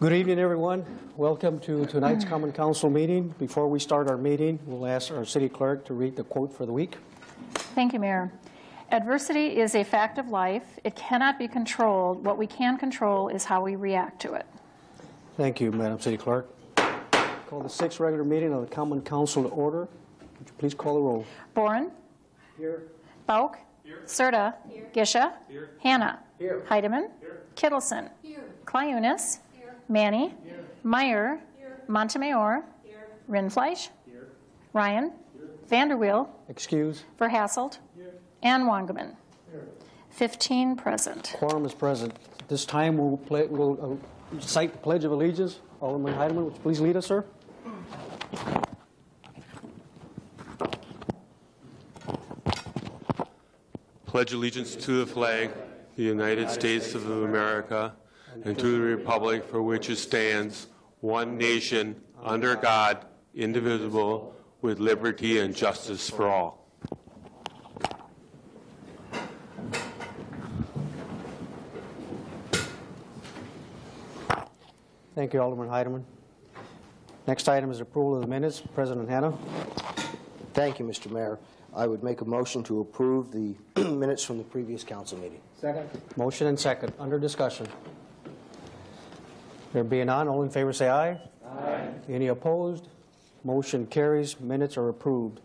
Ready? Yeah. Good evening, everyone. Welcome to tonight's Common Council meeting. Before we start our meeting, we'll ask our city clerk to read the quote for the week. Thank you, Mayor. Adversity is a fact of life. It cannot be controlled. What we can control is how we react to it. Thank you, Madam City Clerk. Call the sixth regular meeting of the Common Council to order. Would you please call the roll? Boren. Here. Bauk. Serta. Here. Gisha. Hanna. Heidemann. Here. Kittleson. Clyunas. Manny. Meyer. Montemayor. Rindfleisch. Ryan. Vanderweel. Excuse. Verhasselt. And Wangerman. 15 present. Quorum is present. This time, we'll play- we'll uh, cite the Pledge of Allegiance. Alderman Heidemann, would you please lead us, sir? pledge allegiance to the flag, the United States of America, and to the republic for which it stands, one nation, under God, indivisible, with liberty and justice for all. Thank you, Alderman Heidemann. Next item is approval of the minutes. President Hanna. Thank you, Mr. Mayor. I would make a motion to approve the minutes from the previous council meeting. Second. Motion and second. Under discussion. There being none, all in favor say aye. Aye. Any opposed? Motion carries. Minutes are approved.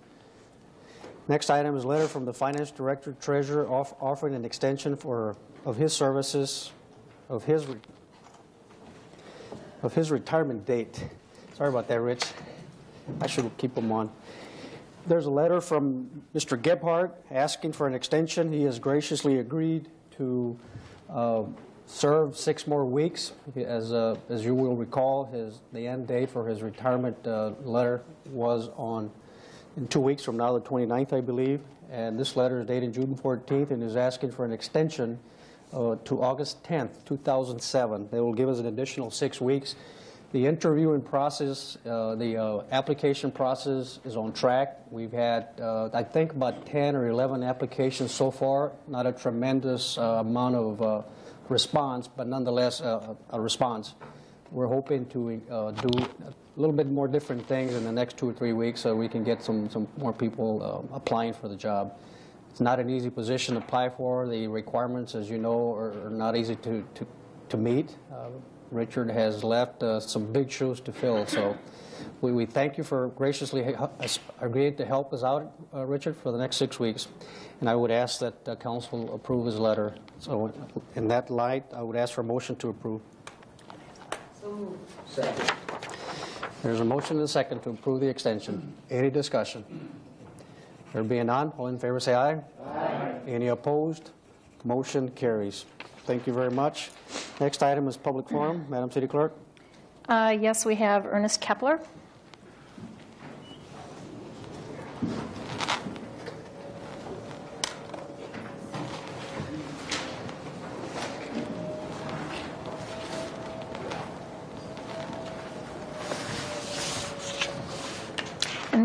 Next item is a letter from the Finance Director Treasurer off- offering an extension for, of his services, of his, of his retirement date. Sorry about that, Rich. I should keep them on. There's a letter from Mr. Gebhardt asking for an extension. He has graciously agreed to uh, serve six more weeks. As, uh, as you will recall, his, the end date for his retirement uh, letter was on, in two weeks from now, the 29th, I believe. And this letter is dated June 14th and is asking for an extension uh, to August 10th, 2007. They will give us an additional six weeks. The interviewing process, uh, the uh, application process is on track. We've had, uh, I think, about 10 or 11 applications so far. Not a tremendous amount of response, but nonetheless uh, a response. We're hoping to uh, do a little bit more different things in the next two or three weeks so we can get some, some more people uh, applying for the job. It's not an easy position to apply for. The requirements, as you know, are, are not easy to, to, to meet. Uh, Richard has left uh, some big shoes to fill, so we, we thank you for graciously agreeing to help us out, uh, Richard, for the next six weeks. And I would ask that uh, council approve his letter. So in that light, I would ask for a motion to approve. There's a motion and a second to approve the extension. Any discussion? There being none, all in favor say aye. Aye. Any opposed? Motion carries. Thank you very much. Next item is public forum. Madam City Clerk. Uh, Yes, we have Ernest Kepler.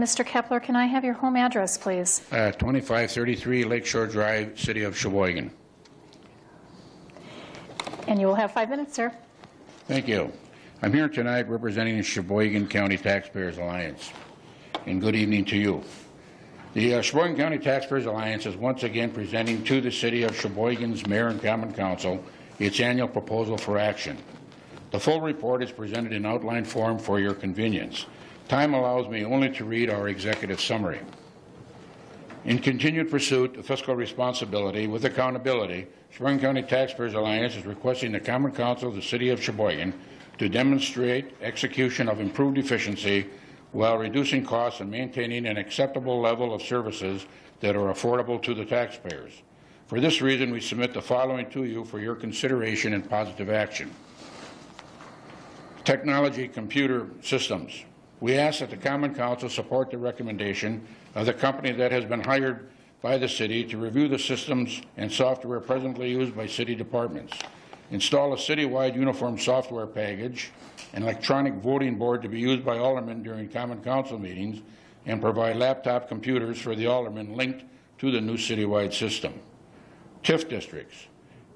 Mr. Kepler, can I have your home address, please? Uh, 2533 Lakeshore Drive, City of Sheboygan. And you will have five minutes, sir. Thank you. I'm here tonight representing the Sheboygan County Taxpayers Alliance. And good evening to you. The uh, Sheboygan County Taxpayers Alliance is once again presenting to the City of Sheboygan's Mayor and Common Council its annual proposal for action. The full report is presented in outline form for your convenience. Time allows me only to read our executive summary. In continued pursuit of fiscal responsibility with accountability, Sheboygan County Taxpayers Alliance is requesting the Common Council of the City of Sheboygan to demonstrate execution of improved efficiency while reducing costs and maintaining an acceptable level of services that are affordable to the taxpayers. For this reason, we submit the following to you for your consideration and positive action. Technology computer systems. We ask that the Common Council support the recommendation of the company that has been hired by the city to review the systems and software presently used by city departments, install a citywide uniform software package, an electronic voting board to be used by aldermen during Common Council meetings, and provide laptop computers for the aldermen linked to the new citywide system. TIF districts.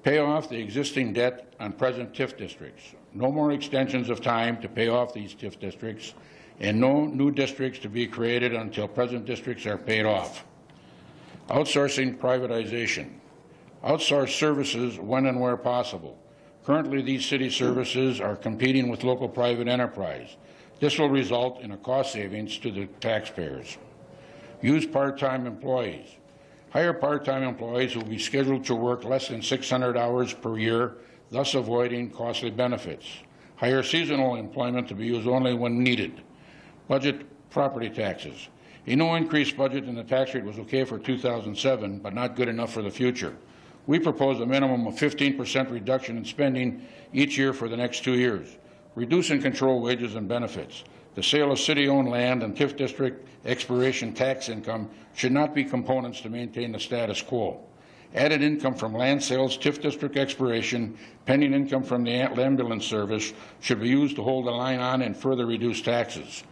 Pay off the existing debt on present TIF districts. No more extensions of time to pay off these TIF districts, and no new districts to be created until present districts are paid off. Outsourcing privatization. Outsource services when and where possible. Currently, these city services are competing with local private enterprise. This will result in a cost savings to the taxpayers. Use part-time employees. Hire part-time employees who will be scheduled to work less than 600 hours per year, thus avoiding costly benefits. Hire seasonal employment to be used only when needed. Budget property taxes. A no increase budget in the tax rate was okay for 2007, but not good enough for the future. We propose a minimum of 15% reduction in spending each year for the next two years. Reduce and control wages and benefits. The sale of city-owned land and TIF district expiration tax income should not be components to maintain the status quo. Added income from land sales, TIF district expiration, pending income from the ambulance service should be used to hold the line on and further reduce taxes.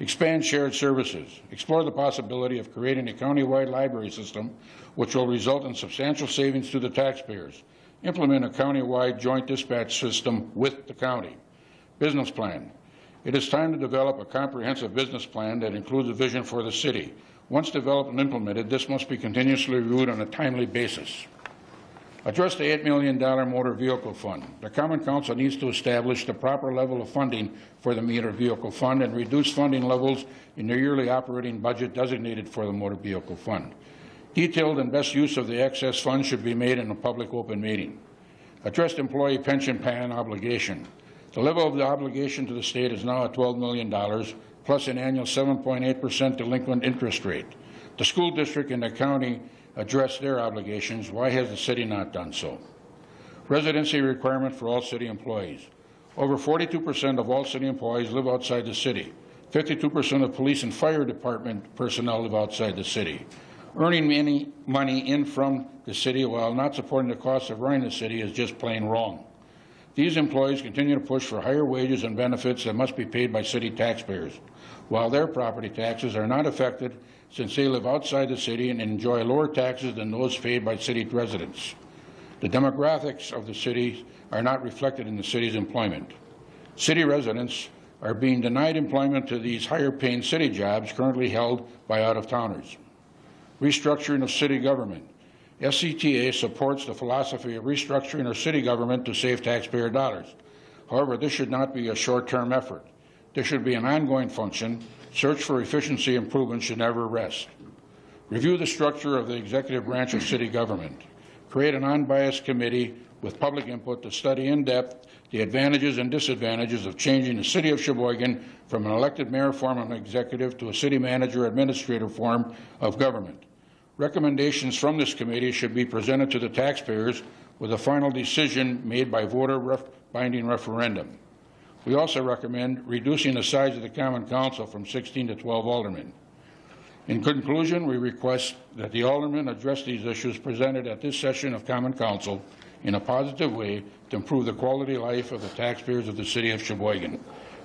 Expand shared services. Explore the possibility of creating a county-wide library system which will result in substantial savings to the taxpayers. Implement a county-wide joint dispatch system with the county. Business plan. It is time to develop a comprehensive business plan that includes a vision for the city. Once developed and implemented, this must be continuously reviewed on a timely basis. Address the $8 million motor vehicle fund. The Common Council needs to establish the proper level of funding for the motor vehicle fund and reduce funding levels in the yearly operating budget designated for the motor vehicle fund. Detailed and best use of the excess funds should be made in a public open meeting. Address employee pension plan obligation. The level of the obligation to the state is now at $12 million, plus an annual 7.8% delinquent interest rate. The school district and the county address their obligations. Why has the city not done so? Residency requirement for all city employees. Over 42% of all city employees live outside the city. 52% of police and fire department personnel live outside the city. Earning money in from the city while not supporting the cost of running the city is just plain wrong. These employees continue to push for higher wages and benefits that must be paid by city taxpayers, while their property taxes are not affected since they live outside the city and enjoy lower taxes than those paid by city residents. The demographics of the city are not reflected in the city's employment. City residents are being denied employment to these higher paying city jobs currently held by out-of-towners. Restructuring of city government. SCTA supports the philosophy of restructuring our city government to save taxpayer dollars. However, this should not be a short-term effort. This should be an ongoing function. Search for efficiency improvement should never rest. Review the structure of the executive branch of city government. Create an unbiased committee with public input to study in depth the advantages and disadvantages of changing the city of Sheboygan from an elected mayor form of executive to a city manager administrator form of government. Recommendations from this committee should be presented to the taxpayers with a final decision made by voter ref binding referendum. We also recommend reducing the size of the Common Council from 16 to 12 aldermen. In conclusion, we request that the aldermen address these issues presented at this session of Common Council in a positive way to improve the quality of life of the taxpayers of the city of Sheboygan.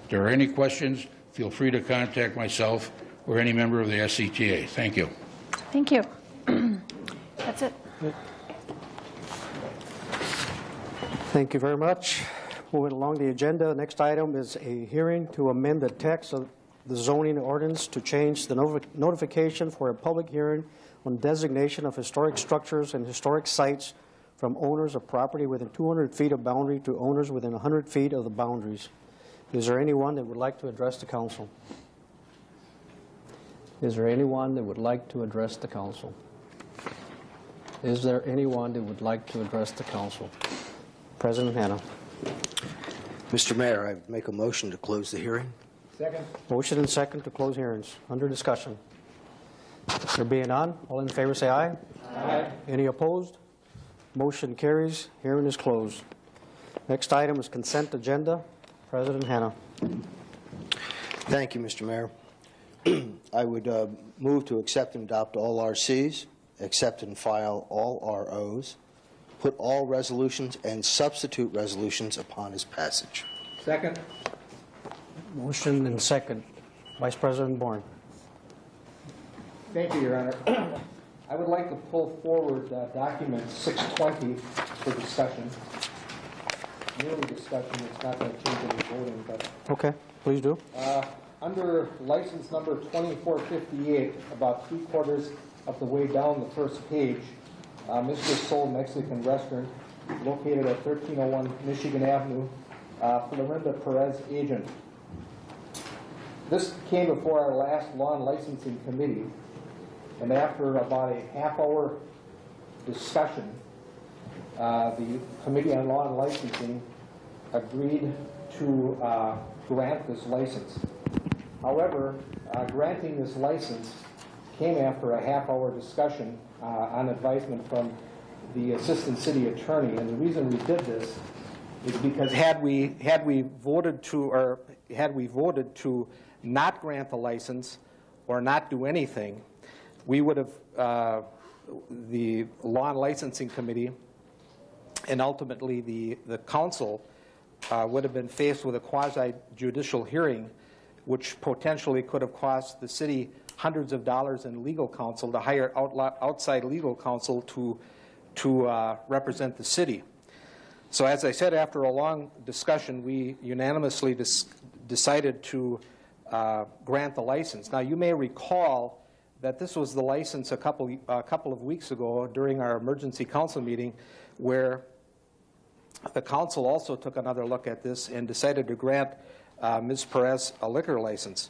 If there are any questions, feel free to contact myself or any member of the SCTA. Thank you. Thank you. That's it. Thank you very much. Moving along the agenda, next item is a hearing to amend the text of the zoning ordinance to change the notif- notification for a public hearing on designation of historic structures and historic sites from owners of property within 200 feet of boundary to owners within 100 feet of the boundaries. Is there anyone that would like to address the council? Is there anyone that would like to address the council? Is there anyone that would like to address the council? President Hanna. Mr. Mayor, I make a motion to close the hearing. Second. Motion and second to close hearings. Under discussion. There being none, all in favor say aye. Aye. Any opposed? Motion carries. Hearing is closed. Next item is consent agenda. President Hanna. Thank you, Mr. Mayor. I would uh, move to accept and adopt all RCs, accept and file all ROs, put all resolutions and substitute resolutions upon his passage. Second. Motion and second. Vice President Boren. Thank you, Your Honor. I would like to pull forward uh, document 620 for discussion. Merely discussion, it's not going to change any voting, but Okay, please do. uh, under license number 2458, about three quarters of the way down the first page, uh, Mr. Soul Mexican Restaurant, located at 1301 Michigan Avenue, uh, Florinda Perez, agent. This came before our last law and licensing committee, and after about a half-hour discussion, uh, the Committee on Law and Licensing agreed to uh, grant this license. However, uh, granting this license came after a half-hour discussion uh, on advisement from the Assistant City Attorney, and the reason we did this is because had we, had we voted to, or had we voted to not grant the license or not do anything, we would have, uh, the Law and Licensing Committee and ultimately the, the council uh, would have been faced with a quasi-judicial hearing, which potentially could have cost the city hundreds of dollars in legal counsel to hire outside legal counsel to, to uh, represent the city. So as I said, after a long discussion, we unanimously decided to uh, grant the license. Now, you may recall that this was the license a couple, a couple of weeks ago during our emergency council meeting where the council also took another look at this and decided to grant uh, Ms. Perez a liquor license.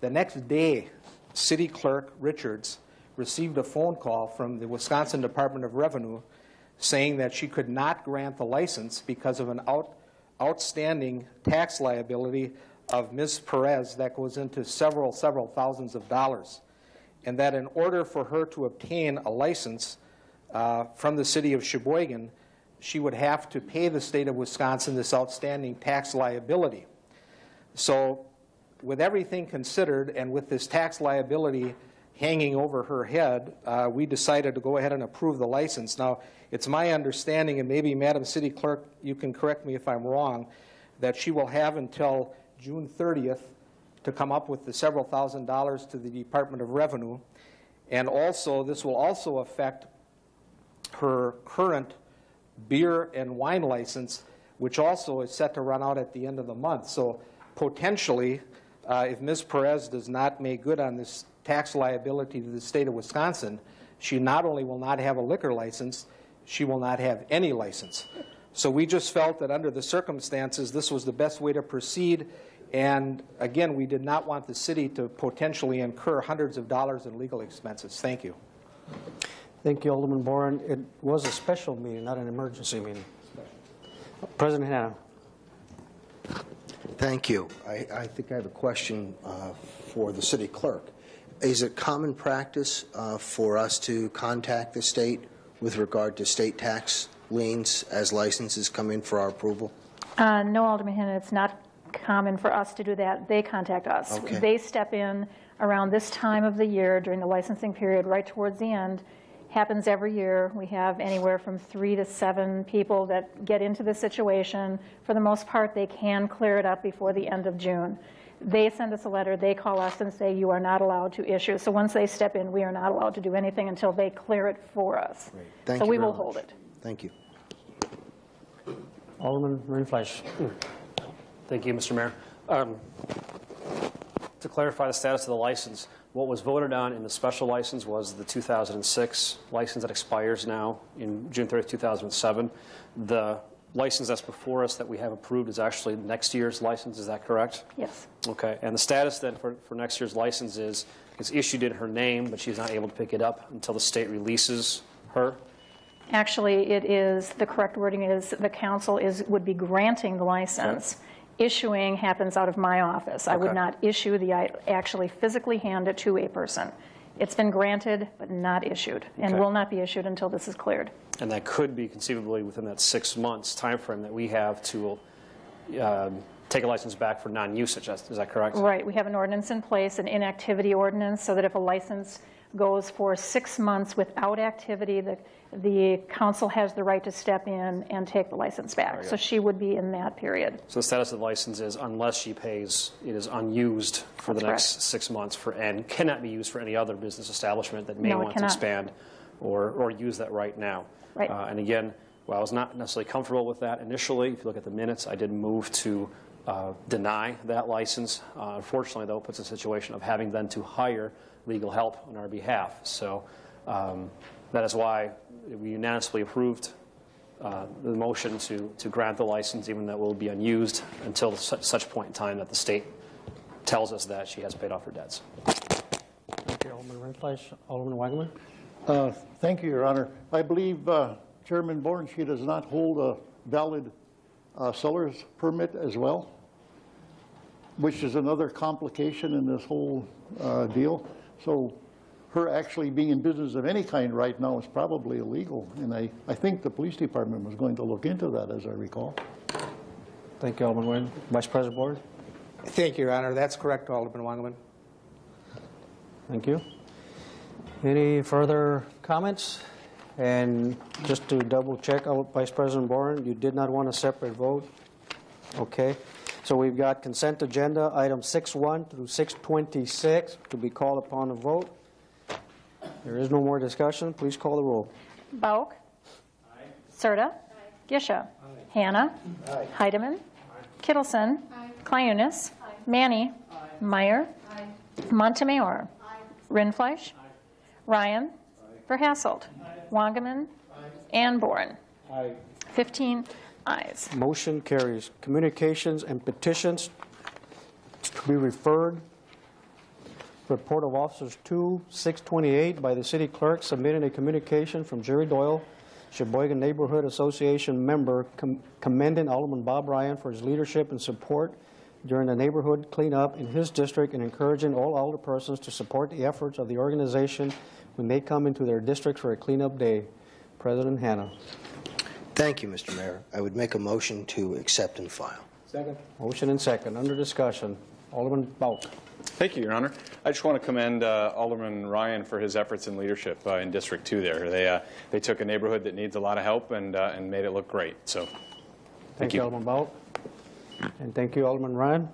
The next day, City Clerk Richards received a phone call from the Wisconsin Department of Revenue saying that she could not grant the license because of an out, outstanding tax liability of Ms. Perez that goes into several, several thousands of dollars. And that in order for her to obtain a license uh, from the city of Sheboygan, she would have to pay the state of Wisconsin this outstanding tax liability. So, with everything considered and with this tax liability hanging over her head, uh, we decided to go ahead and approve the license. Now, it's my understanding, and maybe Madam City Clerk, you can correct me if I'm wrong, that she will have until June 30th to come up with the several thousand dollars to the Department of Revenue. And also, this will also affect her current beer and wine license, which also is set to run out at the end of the month. So potentially, uh, if Ms. Perez does not make good on this tax liability to the state of Wisconsin, she not only will not have a liquor license, she will not have any license. So we just felt that under the circumstances, this was the best way to proceed. And again, we did not want the city to potentially incur hundreds of dollars in legal expenses. Thank you. Thank you, Alderman Boren. It was a special meeting, not an emergency meeting. President Hanna. Thank you. I, I think I have a question uh, for the city clerk. Is it common practice uh, for us to contact the state with regard to state tax liens as licenses come in for our approval? Uh, No, Alderman Hannon, it's not common for us to do that. They contact us. Okay. They step in around this time of the year during the licensing period, right towards the end. Happens every year. We have anywhere from three to seven people that get into the situation. For the most part, they can clear it up before the end of June. They send us a letter, they call us and say, you are not allowed to issue. So once they step in, we are not allowed to do anything until they clear it for us. Thank So you we will much. hold it. Thank you. Alderman Rindfleisch. Thank you, Mr. Mayor. Um, To clarify the status of the license, what was voted on in the special license was the 2006 license that expires now in June 30th, 2007. The license that's before us that we have approved is actually next year's license, is that correct? Yes. Okay, and the status then for, for next year's license is, it's issued in her name, but she's not able to pick it up until the state releases her? Actually, it is, the correct wording is, the council is, would be granting the license. Issuing happens out of my office. I would not issue the, I actually physically hand it to a person. It's been granted, but not issued, and Okay. will not be issued until this is cleared. And that could be conceivably within that six months timeframe that we have to um, take a license back for non-usage. Is that correct? Right, we have an ordinance in place, an inactivity ordinance, so that if a license goes for six months without activity, the, the council has the right to step in and take the license back. So she would be in that period. So the status of the license is unless she pays, it is unused for the That's next correct. six months for, and cannot be used for any other business establishment that may No, want to expand or, or use that right now. Right. Uh, And again, while I was not necessarily comfortable with that initially, if you look at the minutes, I did move to uh, deny that license. Uh, Unfortunately, though, it puts a situation of having then to hire legal help on our behalf. So um, that is why we unanimously approved uh, the motion to, to grant the license, even though it will be unused until such, such point in time that the state tells us that she has paid off her debts. Thank you, Alderman Rindfleisch. Alderman Wangerman? Uh, Thank you, Your Honor. I believe uh, Chairman Boren, she does not hold a valid uh, seller's permit as well, which is another complication in this whole uh, deal. So her actually being in business of any kind right now is probably illegal, and I, I think the police department was going to look into that, as I recall. Thank you, Alderman Nguyen. Vice President Boren? Thank you, Your Honor. That's correct, Alderman Wangerman. Thank you. Any further comments? And just to double check, uh, Vice President Boren, you did not want a separate vote? Okay. So we've got consent agenda, items 6.1 through 6.26 to be called upon a vote. There is no more discussion. Please call the roll. Bauk? Serta? Gisha? Hannah? Heidemann? Kittleson? Clayunas? Manny? Meyer? Montemayor? Rindfleisch? Ryan? Verhasselt? Wangerman? And Boren. 15 ayes. Motion carries. Communications and petitions to be referred. Report of Officers 2628 by the city clerk submitting a communication from Jerry Doyle, Sheboygan Neighborhood Association member, com- commending Alderman Bob Ryan for his leadership and support during the neighborhood cleanup in his district and encouraging all alderpersons to support the efforts of the organization when they come into their districts for a cleanup day. President Hannah. Thank you, Mr. Mayor. I would make a motion to accept and file. Second. Motion and second. Under discussion. Alderman Bauk. Thank you, Your Honor. I just want to commend uh, Alderman Ryan for his efforts in leadership uh, in District 2 there. They, uh, they took a neighborhood that needs a lot of help and, uh, and made it look great. So Thank you. you, Alderman Bauk. And thank you, Alderman Ryan.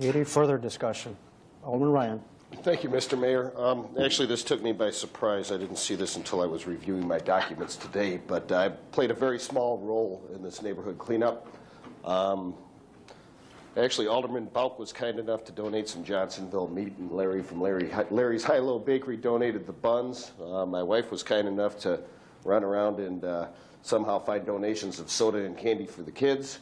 Any further discussion? Alderman Ryan. Thank you, Mr. Mayor. Um, Actually, this took me by surprise. I didn't see this until I was reviewing my documents today, but I played a very small role in this neighborhood cleanup. Um, Actually, Alderman Bauk was kind enough to donate some Johnsonville meat, and Larry from Larry, Larry's High Low Bakery donated the buns. Uh, My wife was kind enough to run around and uh, somehow find donations of soda and candy for the kids.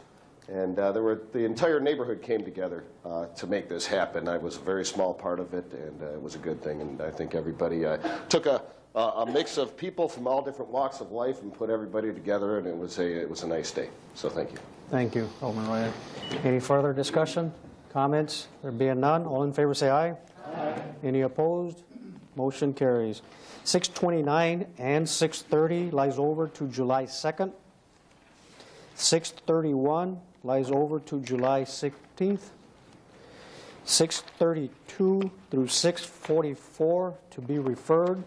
And uh, there were, the entire neighborhood came together uh, to make this happen. I was a very small part of it, and uh, it was a good thing. And I think everybody uh, took a, a a mix of people from all different walks of life and put everybody together, and it was a, it was a nice day. So thank you. Thank you, Alderman Ryan. Any further discussion, comments? There being none, all in favor say aye. Aye. Any opposed? Motion carries. 629 and 630 lies over to July 2nd. 631 lies over to July 16th. 632 through 644 to be referred.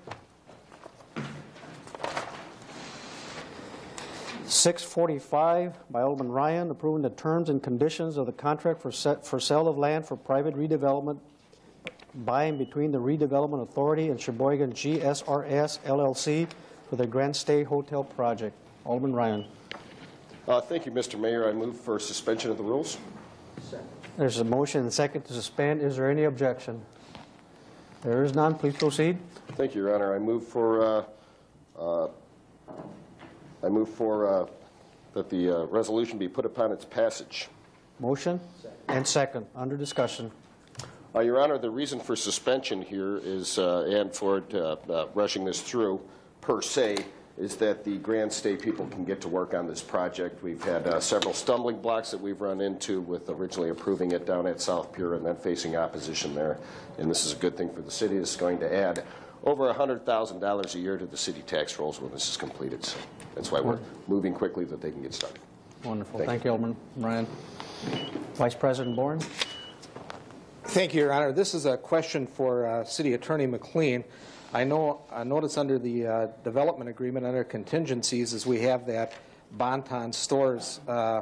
645 by Alderman Ryan, approving the terms and conditions of the contract for set, for sale of land for private redevelopment by and between the Redevelopment Authority and Sheboygan GSRS LLC for the Grand Stay Hotel project. Alderman Ryan. Uh, Thank you, Mr. Mayor. I move for suspension of the rules. There's a motion and second to suspend. Is there any objection? There is none. Please proceed. Thank you, Your Honor. I move for, uh, uh, I move for, uh, that the uh, resolution be put upon its passage. Motion and second. Under discussion. Uh, Your Honor, the reason for suspension here is, uh, and for uh, uh, rushing this through per se, is that the Grand Stay people can get to work on this project. We've had uh, several stumbling blocks that we've run into with originally approving it down at South Pier and then facing opposition there. And this is a good thing for the city. It's going to add over $100,000 a year to the city tax rolls when this is completed. So that's why we're moving quickly that they can get started. Wonderful. Thank Thank you, Alderman Ryan. Vice President Boren. Thank you, Your Honor. This is a question for uh, City Attorney McLean. I know, I notice under the uh, development agreement, under contingencies, is we have that Bon-Ton Stores uh,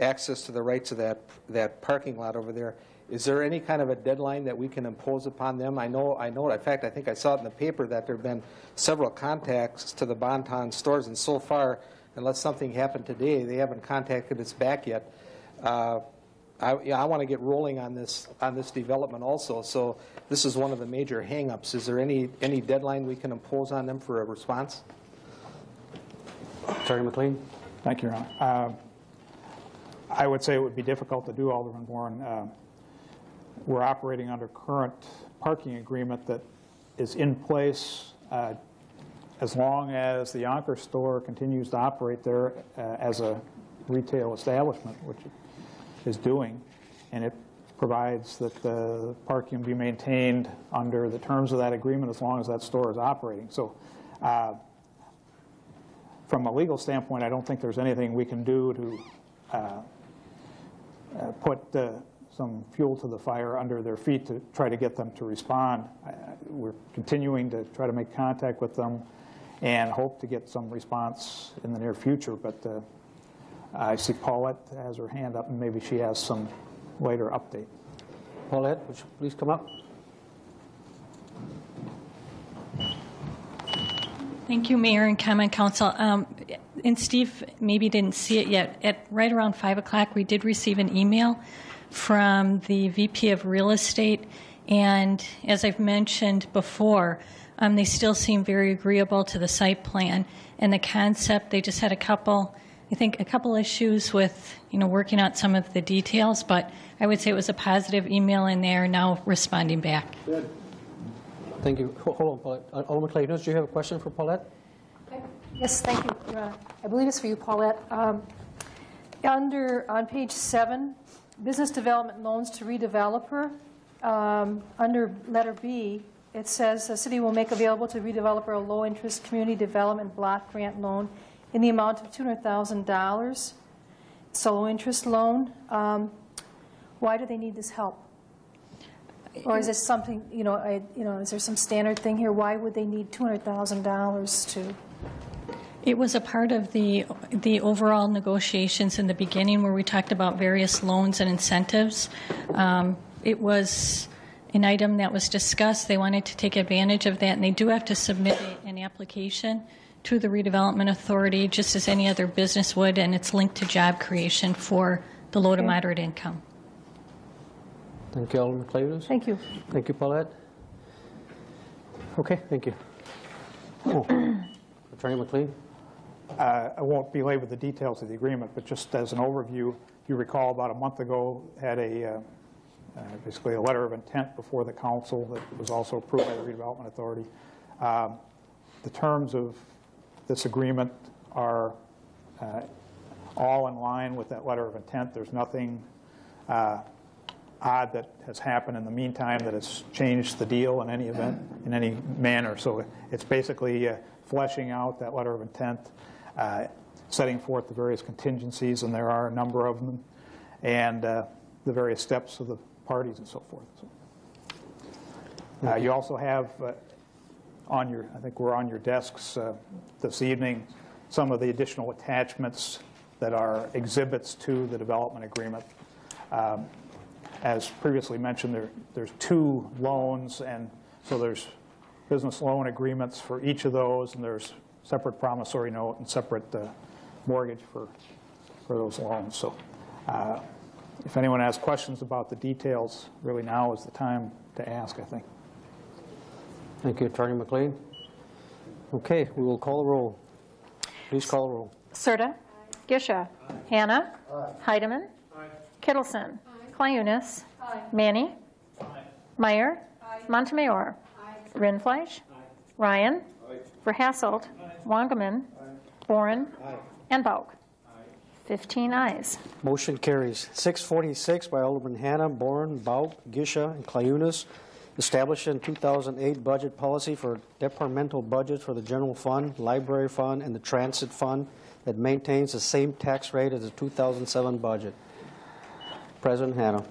access to the rights of that, that parking lot over there. Is there any kind of a deadline that we can impose upon them? I know, I know, in fact, I think I saw it in the paper that there have been several contacts to the Bon-Ton Stores, and so far, unless something happened today, they haven't contacted us back yet. Uh, I, yeah, I want to get rolling on this, on this development also, so this is one of the major hangups. Is there any, any deadline we can impose on them for a response? Attorney McLean? Thank you, Your Honor. Uh, I would say it would be difficult to do, Alderman Warren. Uh, We're operating under current parking agreement that is in place uh, as long as the Anchor store continues to operate there uh, as a retail establishment, which it is doing, and it provides that the parking be maintained under the terms of that agreement as long as that store is operating. So uh, from a legal standpoint, I don't think there's anything we can do to uh, uh, put some fuel to the fire under their feet to try to get them to respond. We're continuing to try to make contact with them and hope to get some response in the near future, but uh, I see Paulette has her hand up, and maybe she has some later update. Paulette, would you please come up? Thank you, Mayor and Common Council. Um, And Steve maybe didn't see it yet. At right around 5 o'clock, we did receive an email from the VP of Real Estate. And as I've mentioned before, um, they still seem very agreeable to the site plan and the concept. They just had a couple, I think, a couple issues with, you know, working out some of the details. But I would say it was a positive email, and they are now responding back. Good. Thank you. Hold on, Paulette. Uh, Alderman Clay, do you have a question for Paulette? Yes, thank you. Uh, I believe it's for you, Paulette. Um, Under, on page seven, business development loans to redeveloper, um, under letter B, it says the city will make available to redeveloper a low-interest community development block grant loan in the amount of $200,000. solo low-interest loan. Um, Why do they need this help? Or is this something, you know, I, you know, is there some standard thing here? Why would they need $200,000 to? It was a part of the, the overall negotiations in the beginning where we talked about various loans and incentives. Um, It was an item that was discussed. They wanted to take advantage of that, and they do have to submit an application to the redevelopment authority, just as any other business would, and it's linked to job creation for the low to moderate income. Thank you, Alderman Clay. Thank you. Thank you, Paulette. Okay, thank you. Oh, Attorney McLean? Uh, I won't belabor the details of the agreement, but just as an overview, you recall about a month ago, had a, uh, uh, basically a letter of intent before the council that was also approved by the redevelopment authority. Um, The terms of this agreement are uh, all in line with that letter of intent. There's nothing uh, odd that has happened in the meantime that has changed the deal in any event, in any manner. So it's basically uh, fleshing out that letter of intent, uh, setting forth the various contingencies, and there are a number of them, and uh, the various steps of the parties and so forth. So, uh, You also have on your, I think we're on your desks uh, this evening, some of the additional attachments that are exhibits to the development agreement. Um, As previously mentioned, there, there's two loans, and so there's business loan agreements for each of those, and there's separate promissory note and separate uh, mortgage for, for those loans. So uh, if anyone has questions about the details, really now is the time to ask, I think. Thank you, Attorney McLean. Okay, we will call the roll. Please call the roll. Serta. Gisha. Hannah. Heidemann. Kittleson. Clayunas. Manny. Meyer. Montemayor. Rindfleisch. Ryan. Verhasselt. Wangerman. Boren. And Bauk. 15 ayes. Motion carries. 646 by Alderman Hannah, Boren, Bauk, Gisha, and Clayunas, establishing 2008 budget policy for departmental budgets for the general fund, library fund, and the transit fund that maintains the same tax rate as the 2007 budget. President Hannah.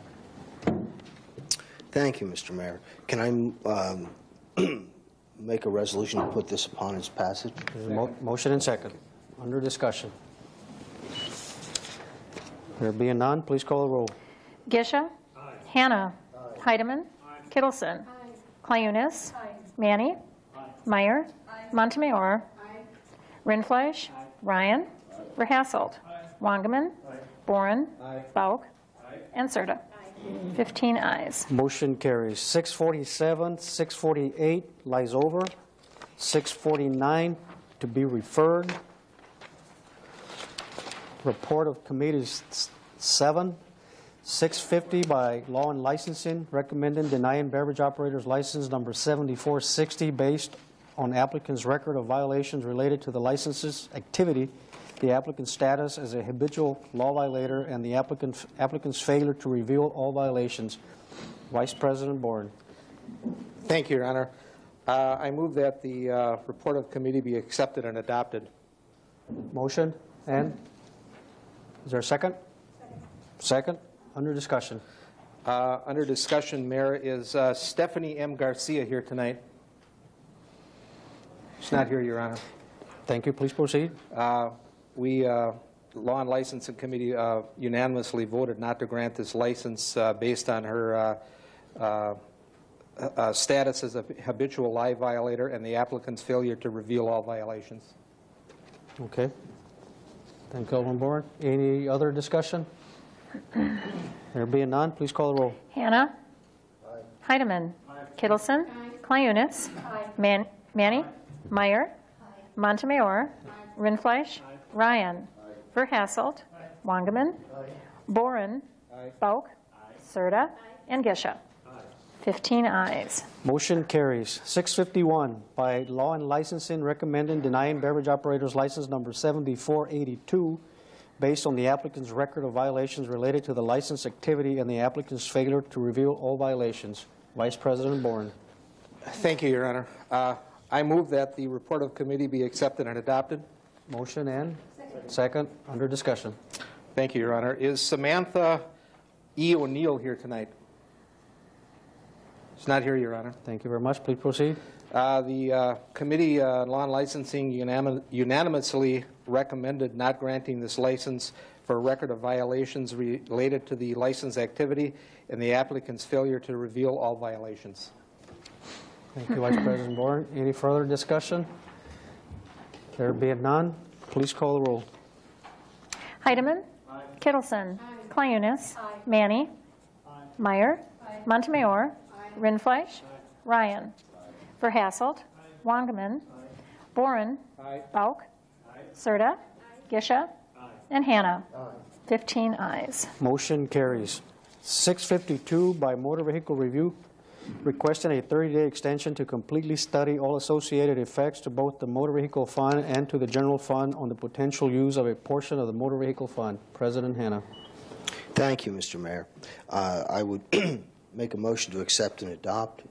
Thank you, Mr. Mayor. Can I um, make a resolution to put this upon its passage. A mo- Motion and second. Under discussion. There being none, please call the roll. Gisha. Hannah. Heidemann. Kittleson. Clayunas. Manny. Meyer. Montemayor. Rindfleisch. Ryan. Verhasselt. Wangerman. Boren. Bauk. And Serta. 15 ayes. Motion carries. 647, 648 lies over. 649 to be referred. Report of committees seven. 650 by Law and Licensing, recommending denying beverage operators license number 7460 based on applicant's record of violations related to the licenses activity, the applicant's status as a habitual law violator, and the applicant applicant's failure to reveal all violations. Vice President Boren. Thank you, Your Honor. Uh, I move that the uh, report of committee be accepted and adopted. Motion, and? Is there a second? Second. Under discussion. Uh, Under discussion, Mayor, is uh, Stephanie M. Garcia here tonight? She's not here, Your Honor. Thank you. Please proceed. Uh, We, uh, Law and Licensing Committee uh, unanimously voted not to grant this license uh, based on her uh, uh, uh, status as a habitual lie violator and the applicant's failure to reveal all violations. Okay. Thank you, Alderman Boren. Any other discussion? There being none, please call the roll. Hannah. Heidemann. Kittleson. Clayunas. Man- Manny. Meyer. Montemayor. Rindfleisch. Ryan. Verhasselt. Wangerman. Boren. Bauk. Serta. And Gisha. 15 ayes. Motion carries. 651 by Law and Licensing recommending denying beverage operators license number 7482 based on the applicant's record of violations related to the license activity and the applicant's failure to reveal all violations. Vice President Boren. Thank you, Your Honor. Uh, I move that the report of committee be accepted and adopted. Motion and? Second. Under discussion. Thank you, Your Honor. Is Samantha E. O'Neill here tonight? She's not here, Your Honor. Thank you very much. Please proceed. Uh, The uh, Committee on Law and Licensing unanim- unanimously recommended not granting this license for a record of violations related to the license activity and the applicant's failure to reveal all violations. Thank you, Vice President Boren. Any further discussion? There being none, please call the roll. Heidemann. Kittleson. Clayunas. Manny. Meyer. Montemayor. Rindfleisch. Ryan. Verhasselt. Wangerman. Boren. Bauk. Serta. Gisha. And Hannah. 15 ayes. Motion carries. 652 by Motor Vehicle Review, requesting a 30-day extension to completely study all associated effects to both the motor vehicle fund and to the general fund on the potential use of a portion of the motor vehicle fund. President Hanna. Thank you, Mr. Mayor. Uh, I would make a motion to accept and adopt.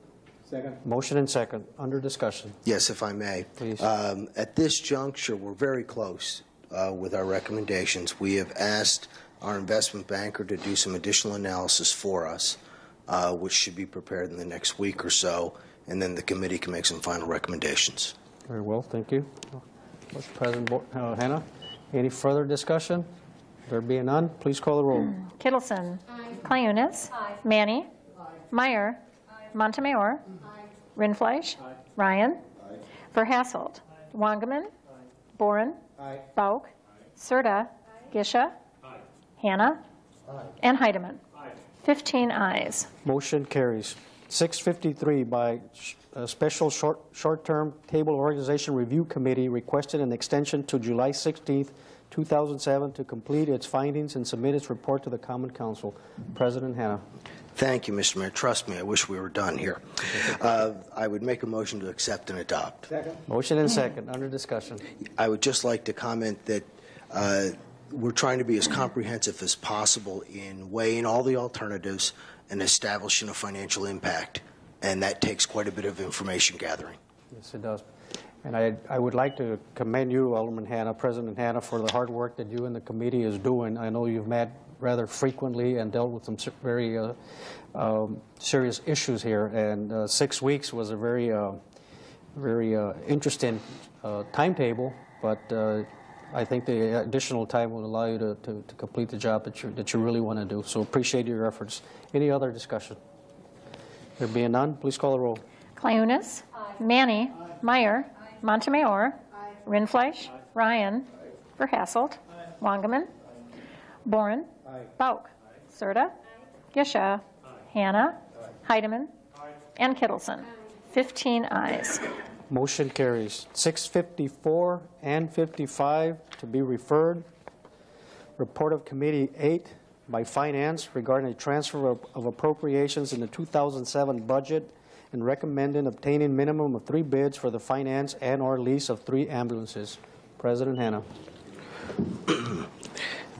Second. Motion and second. Under discussion. Yes, if I may. Please. Um, At this juncture, we're very close uh, with our recommendations. We have asked our investment banker to do some additional analysis for us, uh, which should be prepared in the next week or so, and then the committee can make some final recommendations. Very well, thank you. Vice President Bo- uh, Hanna, any further discussion? There being none, please call the roll. Kittleson. Clayunas. Manny. Meyer. Montemayor. Rindfleisch. Ryan. Verhasselt. Wangerman. Boren. Bauk. Serta. Gisha. Hannah. And Heidemann. 15 ayes. Motion carries. 653 by sh- uh, Special Short- Short-Term Table Organization Review Committee requested an extension to July 16th, 2007 to complete its findings and submit its report to the Common Council. President Hanna. Thank you, Mr. Mayor. Trust me, I wish we were done here. Uh, I would make a motion to accept and adopt. Motion and second, under discussion. I would just like to comment that uh, we're trying to be as comprehensive as possible in weighing all the alternatives and establishing a financial impact, and that takes quite a bit of information gathering. Yes, it does. And I, I would like to commend you, Alderman Hanna, President Hanna, for the hard work that you and the committee is doing. I know you've met rather frequently and dealt with some very uh, um, serious issues here, and uh, six weeks was a very uh, very uh, interesting uh, timetable, but uh, I think the additional time will allow you to, to, to complete the job that you, that you really want to do. So appreciate your efforts. Any other discussion? There being none, please call the roll. Clayunas. Manny. Meyer. Montemayor. Rindfleisch. Ryan. Verhasselt. Wangerman. Boren. Bauk. Serta. Gisha. Hannah. Heidemann. And Kittleson. 15 ayes. Motion carries. 654 and 55 to be referred. Report of Committee 8 by Finance regarding a transfer of of appropriations in the 2007 budget and recommending obtaining minimum of three bids for the finance and/or lease of three ambulances. President Hannah.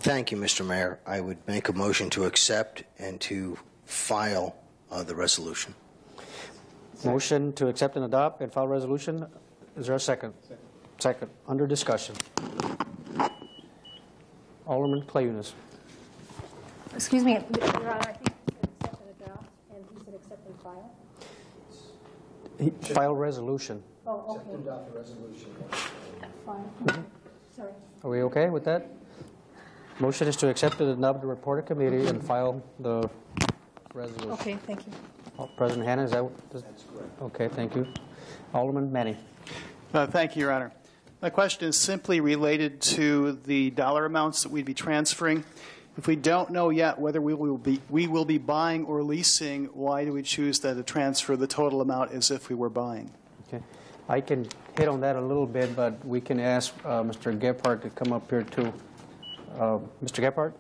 Thank you, Mr. Mayor. I would make a motion to accept and to file uh, the resolution. Motion to accept and adopt and file resolution. Is there a second? Second. Under discussion. Alderman Clayunas. Excuse me, Your Honor, I think you said accept and adopt, and he said accept and file. He- File resolution. Oh, okay. Adopt the resolution. Fine, sorry. Are we okay with that? Motion is to accept and adopt the report of committee and file the resolution. Okay, thank you. Oh, President Hannah, is that? That's correct. Okay, thank you. Alderman Manny. Uh, Thank you, Your Honor. My question is simply related to the dollar amounts that we'd be transferring. If we don't know yet whether we will be, we will be buying or leasing, why do we choose that to transfer the total amount as if we were buying? Okay. I can hit on that a little bit, but we can ask uh, Mr. Gephardt to come up here too. Uh, Mr. Gephardt?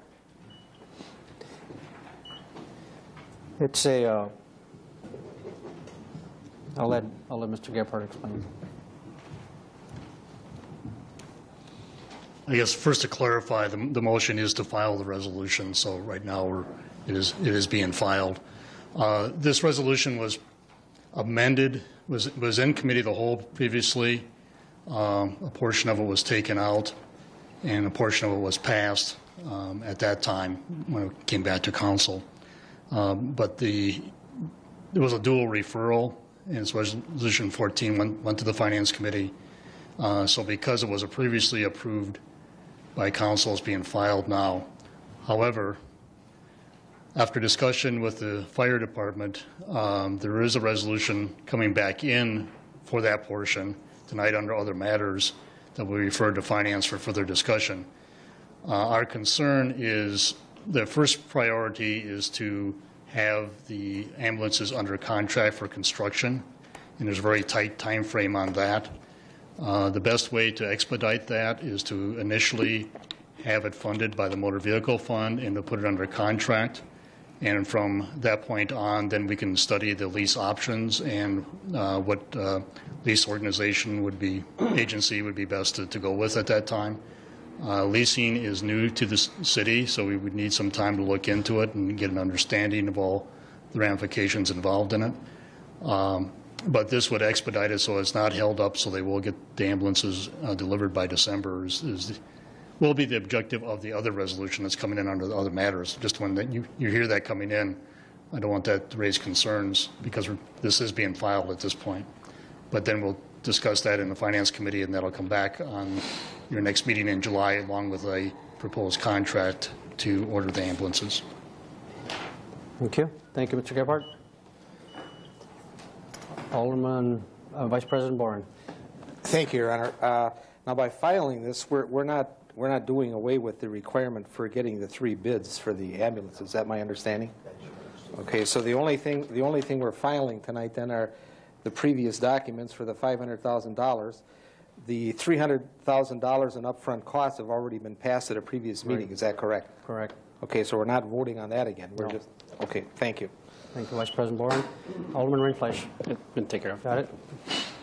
It's a, uh, I'll let, I'll let Mr. Gephardt explain. I guess first to clarify, the, the motion is to file the resolution, so right now it is, it is being filed. Uh, This resolution was amended, was, was in committee the whole previously. Um, A portion of it was taken out, and a portion of it was passed um, at that time when it came back to council. Um, But the, there was a dual referral, and it's Resolution 14 went, went to the Finance Committee. Uh, So because it was a previously approved by council, it's being filed now. However, after discussion with the fire department, um, there is a resolution coming back in for that portion tonight under other matters that we referred to finance for further discussion. Uh, Our concern is, the first priority is to have the ambulances under contract for construction, and there's a very tight time frame on that. Uh, The best way to expedite that is to initially have it funded by the Motor Vehicle Fund and to put it under contract. And from that point on, then we can study the lease options and uh, what uh, lease organization would be, agency would be best to to go with at that time. Uh, Leasing is new to the city, so we would need some time to look into it and get an understanding of all the ramifications involved in it. Um, But this would expedite it so it's not held up, so they will get the ambulances uh, delivered by December is, is, the- will be the objective of the other resolution that's coming in under the other matters. Just when that, you, you hear that coming in, I don't want that to raise concerns because we're- this is being filed at this point. But then we'll discuss that in the Finance Committee, and that'll come back on your next meeting in July, along with a proposed contract to order the ambulances. Thank you. Thank you, Mr. Gephardt. Alderman, uh, Vice President Boren. Thank you, Your Honor. Uh, Now, by filing this, we're we're not, we're not doing away with the requirement for getting the three bids for the ambulances. Is that my understanding? Okay, so the only thing, the only thing we're filing tonight then are the previous documents for the $500,000. The $300,000 in upfront costs have already been passed at a previous meeting. Is that correct? Correct. Okay, so we're not voting on that again. We're No. just, okay, thank you. Thank you, Vice President Boren. Alderman Rindfleisch. Been taken care of. Got it?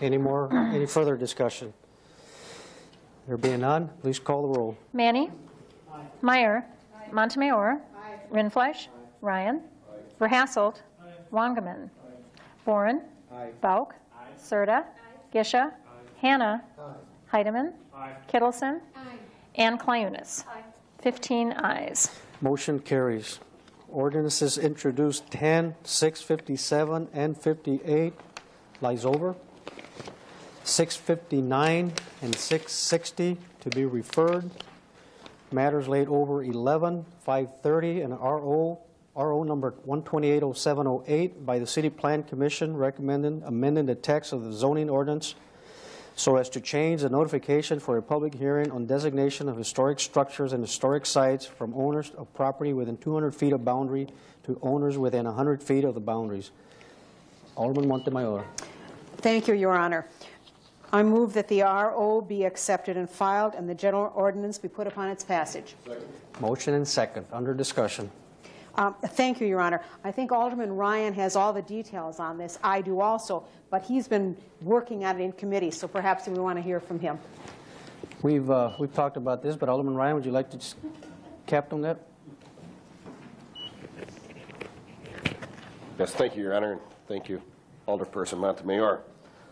Any more, any further discussion? There being none, please call the roll. Manny. Meyer. Montemayor. Rindfleisch. Ryan. Verhasselt. Wangerman. Boren. Bauk. Serta. Gisha. Hannah. Heidemann. Kittleson. And Clayunas. 15 ayes. Motion carries. Ordinances introduced 10, 657, and 58 lies over. 659 and 660 to be referred. Matters laid over 11, 530, and RO, RO number 1280708 by the City Plan Commission recommending amending the text of the zoning ordinance so as to change the notification for a public hearing on designation of historic structures and historic sites from owners of property within 200 feet of boundary to owners within 100 feet of the boundaries. Alderman Montemayor. Thank you, Your Honor. I move that the RO be accepted and filed and the general ordinance be put upon its passage. Motion and second. Under discussion. Um, Thank you, Your Honor. I think Alderman Ryan has all the details on this. I do also, but he's been working on it in committee, so perhaps we want to hear from him. We've, uh, we've talked about this, but Alderman Ryan, would you like to just cap on that? Yes, thank you, Your Honor, and thank you, Alderperson Montemayor.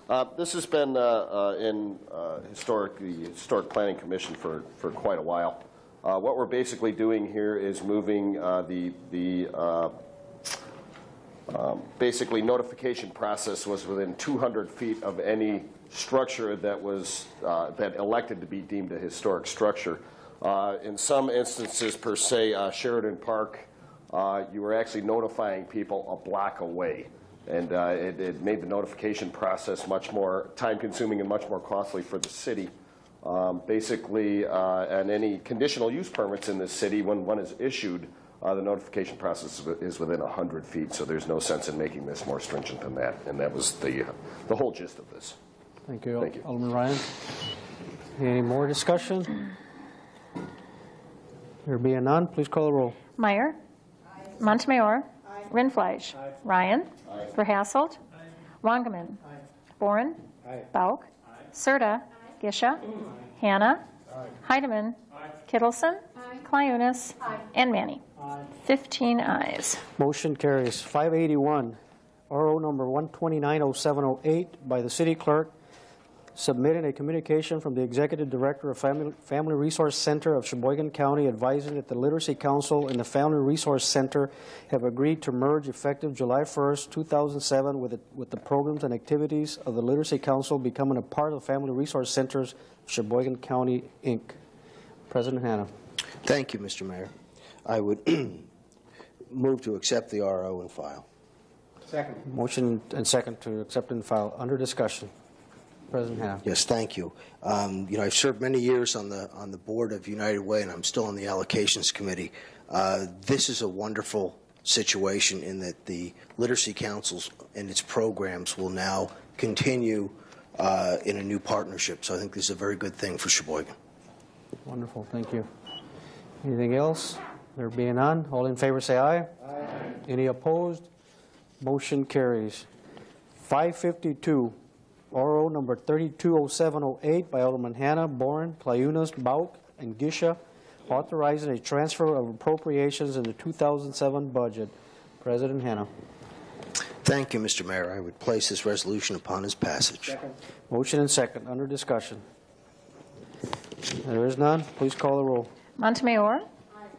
Uh, This has been uh, uh, in uh, historic, the Historic Planning Commission for, for quite a while. Uh, What we're basically doing here is moving uh, the, the um, basically notification process was within 200 feet of any structure that was, that elected to be deemed a historic structure. In some instances, per se, Sheridan Park, you were actually notifying people a block away. And uh, it, it made the notification process much more time-consuming and much more costly for the city. Um, Basically, uh, and any conditional use permits in this city, when one is issued, uh, the notification process is wi- is within 100 feet, so there's no sense in making this more stringent than that. And that was the, uh, the whole gist of this. Thank you. Thank you. Alderman Ryan. Any more discussion? There being none, please call the roll. Meyer. Montemayor. Rindfleisch. Ryan. Verhasselt. Wangerman. Boren. Bauk. Serta. Gisha. Hannah. Heidemann. Kittleson. Clyunas. And Manny. 15 ayes. Motion carries. 581, RO number 1290708 by the city clerk, submitting a communication from the Executive Director of Family Family Resource Center of Sheboygan County advising that the Literacy Council and the Family Resource Center have agreed to merge effective July 1st, 2007, with the, with the programs and activities of the Literacy Council becoming a part of the Family Resource Centers of Sheboygan County, Inc. President Hanna. Thank you, Mr. Mayor. I would move to accept the RO and file. Second. Motion and second to accept and file. Under discussion. President Hannah. Yes, thank you. Um, You know, I've served many years on the, on the board of United Way, and I'm still on the allocations committee. Uh, This is a wonderful situation in that the literacy councils and its programs will now continue uh, in a new partnership. So I think this is a very good thing for Sheboygan. Wonderful, thank you. Anything else? There being none, all in favor say aye. Aye. Any opposed? Motion carries. 552, RO number 320708 by Alderman Hanna, Boren, Clayunas, Bauk, and Gisha, authorizing a transfer of appropriations in the 2007 budget. President Hanna. Thank you, Mr. Mayor. I would place this resolution upon its passage. Motion and second, under discussion. There is none, please call the roll. Montemayor.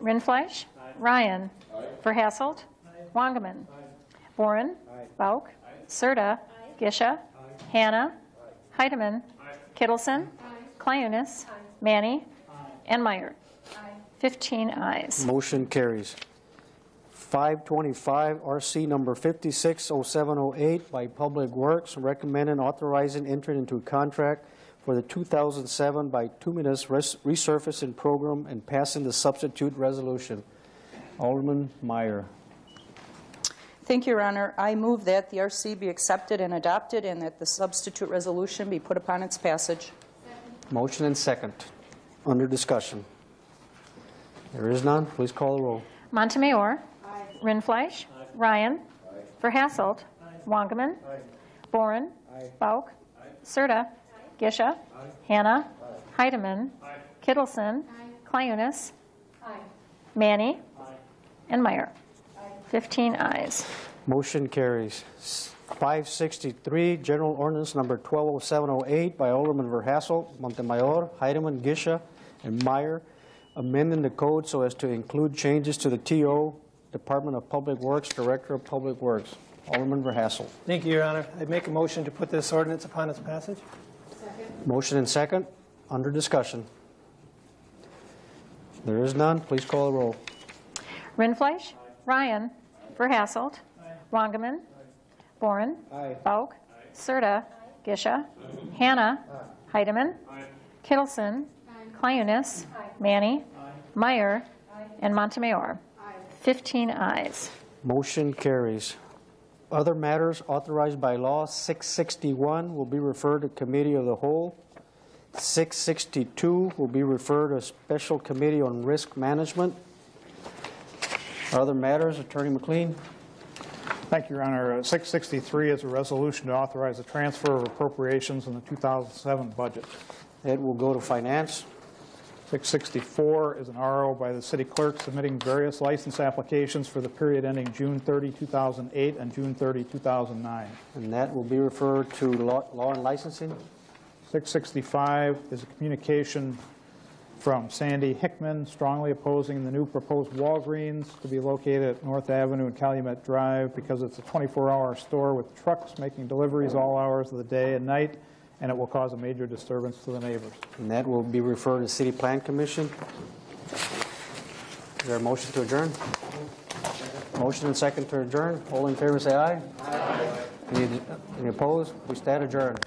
Rindfleisch. Ryan. Verhasselt. Wangerman. Boren. Bauk. Serta. Gisha. Hannah. Heidemann. Kittleson. Clyunas. Manny. And Meyer. 15 ayes. Motion carries. 525, RC number 560708 by Public Works, recommending authorizing entering into a contract for the 2007 by Tuminous res- resurfacing program and passing the substitute resolution. Alderman Meyer. Thank you, Your Honor. I move that the RC be accepted and adopted and that the substitute resolution be put upon its passage. Motion and second. Under discussion. There is none. Please call the roll. Montemayor. Rindfleisch. Ryan. Verhasselt. Wangerman. Boren. Bauk. Serta. Gisha. Hannah. Heidemann. Kittleson. Clyunas. Manny. And Meyer. 15 ayes. Motion carries. 563, General Ordinance Number 120708 by Alderman Verhassel, Montemayor, Heidemann, Gisha, and Meyer, amending the code so as to include changes to the TO, Department of Public Works, Director of Public Works. Alderman Verhassel. Thank you, Your Honor. I make a motion to put this ordinance upon its passage. Motion and second, under discussion. There is none, please call the roll. Rindfleisch. Ryan. Verhasselt. Wangerman. Boren. Bauk. Serta. Gisha. Hannah. Heidemann. Kittleson. Clayunas. Manny. Meyer. And Montemayor. 15 ayes. Motion carries. Other matters authorized by law, 661 will be referred to Committee of the Whole. 662 will be referred to Special Committee on Risk Management. Other matters, Attorney McLean. Thank you, Your Honor. Uh, 663 is a resolution to authorize the transfer of appropriations in the 2007 budget. It will go to Finance. 664 is an RO by the city clerk submitting various license applications for the period ending June 30, 2008 and June 30, 2009. And that will be referred to Law Law and Licensing. 665 is a communication from Sandy Hickman strongly opposing the new proposed Walgreens to be located at North Avenue and Calumet Drive because it's a 24-hour store with trucks making deliveries all hours of the day and night, and it will cause a major disturbance to the neighbors. And that will be referred to City Plan Commission. Is there a motion to adjourn? Motion and second to adjourn. All in favor, say aye. Aye. Any any opposed? We stand adjourned.